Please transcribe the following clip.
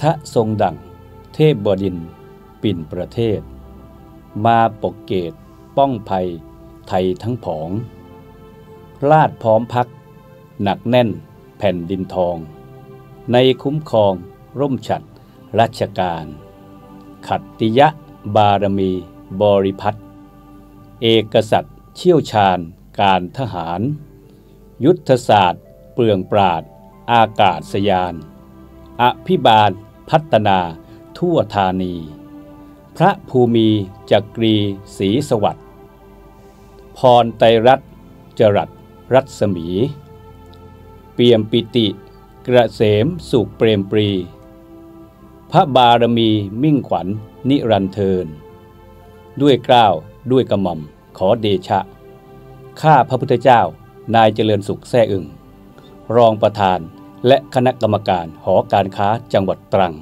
ทะทรงดั่ง เทพบดิน ปิ่นประเทศ มาปกเกต ป้องภัย ไทยทั้งผอง ลาดพร้อมพัก หนักแน่น แผ่นดินทอง ในคุ้มครอง ร่มฉัดรัชการ ขัตติยะ บารมี บริพัตรเอกสัตว์เชี่ยวชาญการทหาร ยุทธศาสตร์ เปลืองปราด อากาศยาน อภิบาล พัฒนาทั่วธานี พระภูมิจักรีศรีสวัสดิ์พรไตรรัตน์จรัสรัศมี เปี่ยมปิติกระเสมสุขเปรมปรี พระบารมีมิ่งขวัญนิรันเทิน ด้วยเกล้าวด้วยกระหม่อมขอเดชะ ข้าพระพุทธเจ้า นายเจริญสุขแท่อึงรองประธาน และคณะกรรมการหอการค้าจังหวัดตรัง